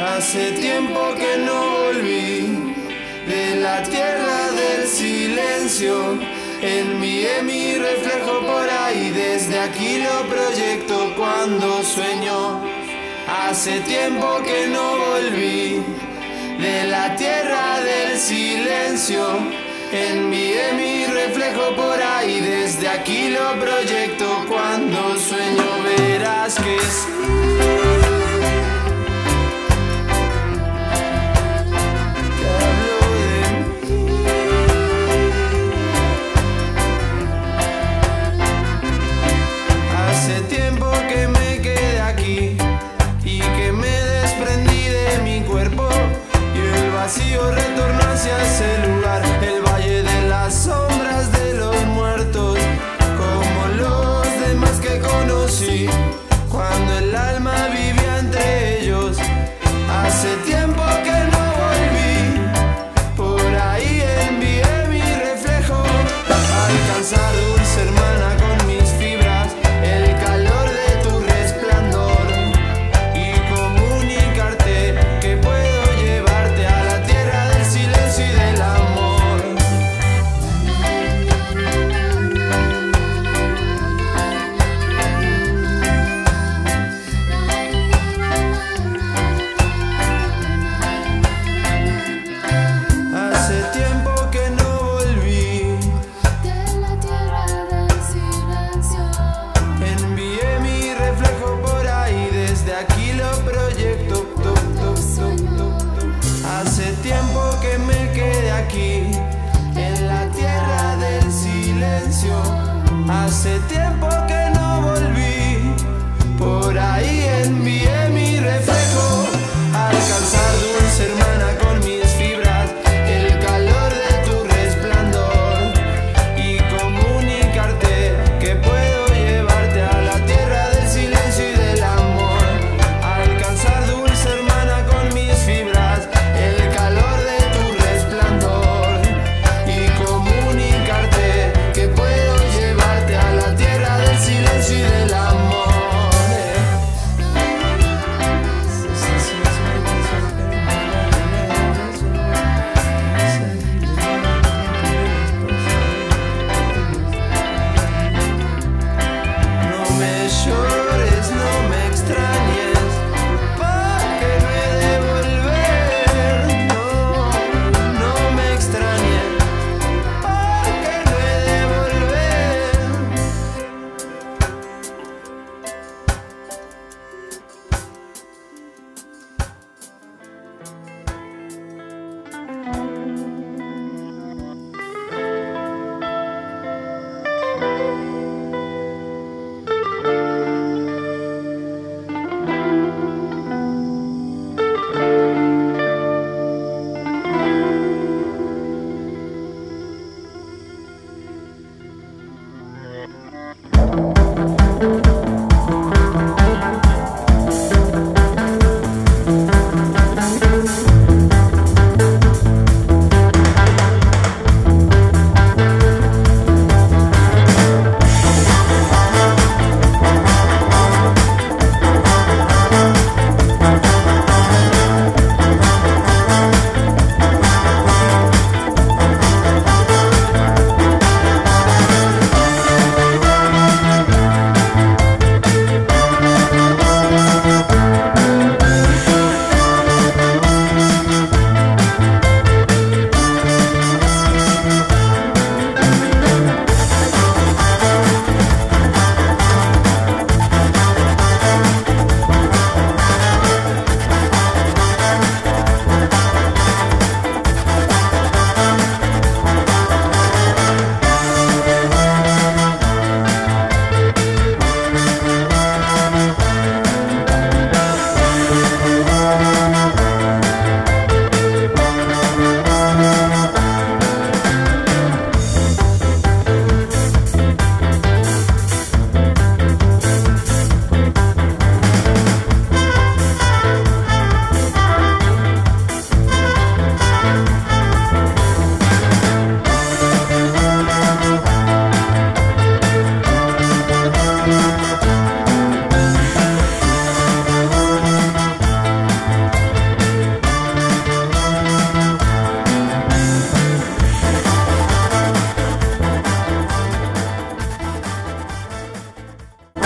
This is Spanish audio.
Hace tiempo que no volví de la tierra del silencio. En mi mi reflejo por ahí, desde aquí lo proyecto cuando sueño. Hace tiempo que no volví de la tierra del silencio. En mi mi reflejo por ahí, desde aquí lo proyecto cuando sueño. Verás que sí. vacío retorno hacia ese tiempo